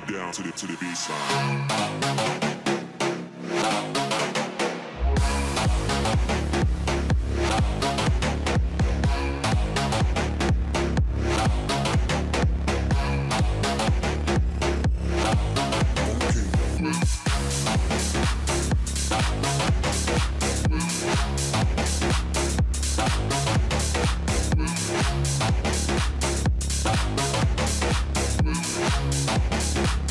get down to the to the beat side. Peace.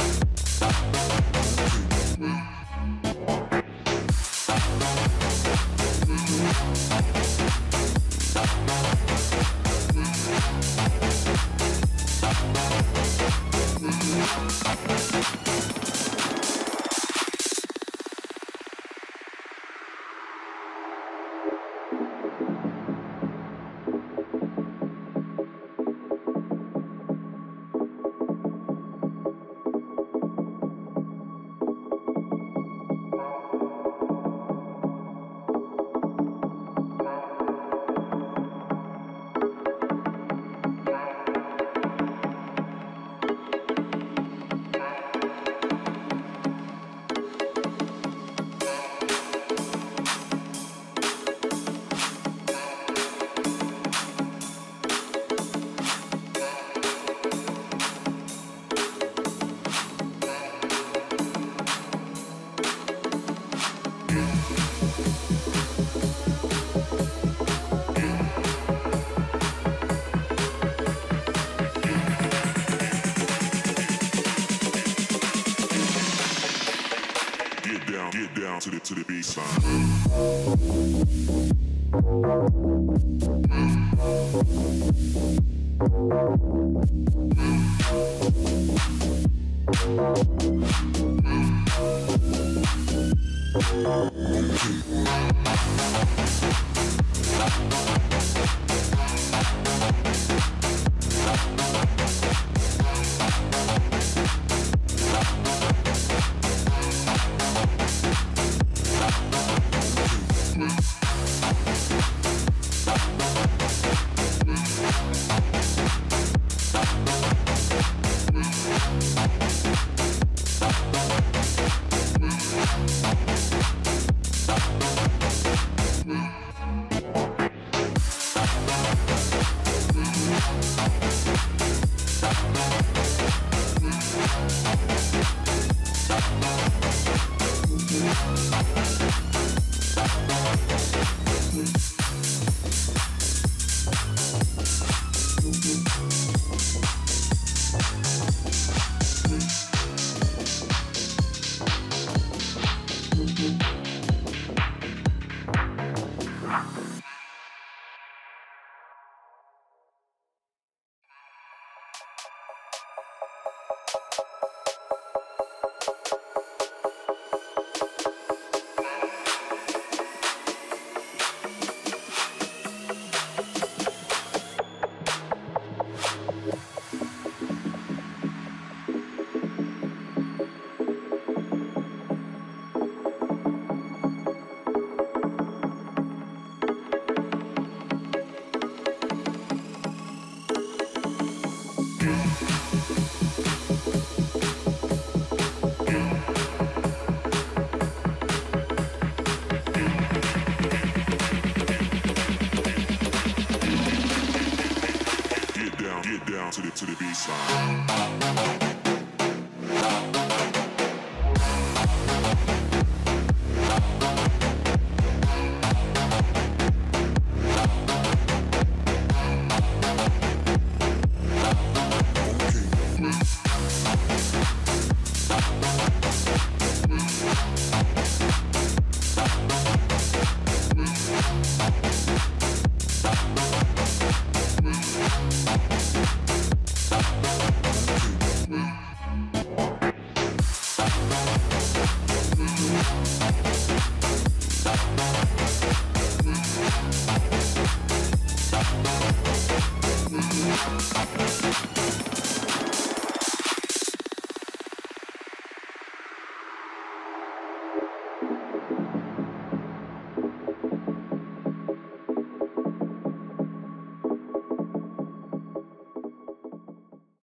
down, get down to the to the baseline. Bye. to the to the baseline.